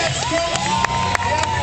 Yes, coach. Yes.